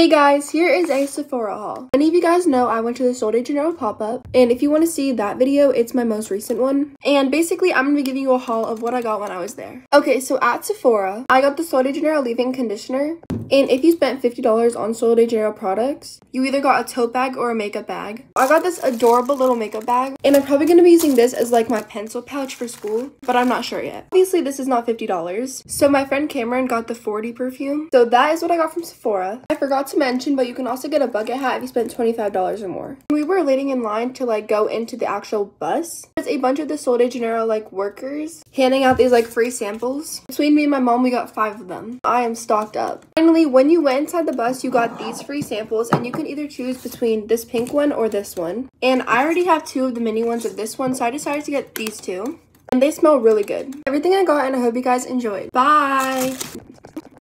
Hey guys, here is a Sephora haul. Many of you guys know I went to the Sol de Janeiro pop-up, and if you want to see that video, it's my most recent one. And basically, I'm going to be giving you a haul of what I got when I was there. Okay, so at Sephora, I got the Sol de Janeiro leave-in conditioner, and if you spent $50 on Sol de Janeiro products, you either got a tote bag or a makeup bag. I got this adorable little makeup bag, and I'm probably going to be using this as like my pencil pouch for school, but I'm not sure yet. Obviously, this is not $50. So my friend Cameron got the 40 perfume. So that is what I got from Sephora. I forgot to mention, but you can also get a bucket hat if you spend $25 or more. We were waiting in line to like go into the actual bus. There's a bunch of the Sol de Janeiro like workers handing out these like free samples. Between me and my mom, we got five of them. I am stocked up. Finally, when you went inside the bus, you got these free samples and you can either choose between this pink one or this one. And I already have two of the mini ones of this one, so I decided to get these two. And they smell really good. Everything I got and I hope you guys enjoyed. Bye!